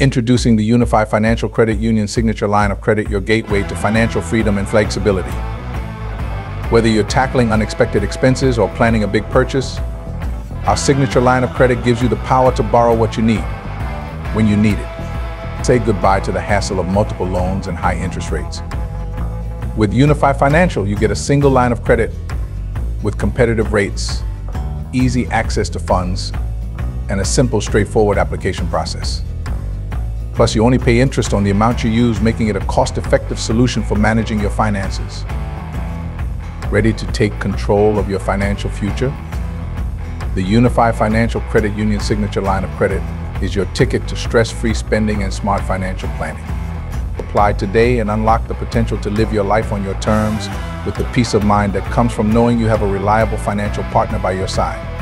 Introducing the Unify Financial Credit Union Signature Line of Credit, your gateway to financial freedom and flexibility. Whether you're tackling unexpected expenses or planning a big purchase, our signature line of credit gives you the power to borrow what you need, when you need it. Say goodbye to the hassle of multiple loans and high interest rates. With Unify Financial, you get a single line of credit with competitive rates, easy access to funds, and a simple, straightforward application process. Plus, you only pay interest on the amount you use, making it a cost-effective solution for managing your finances. Ready to take control of your financial future? The Unify Financial Credit Union Signature Line of Credit is your ticket to stress-free spending and smart financial planning. Apply today and unlock the potential to live your life on your terms with the peace of mind that comes from knowing you have a reliable financial partner by your side.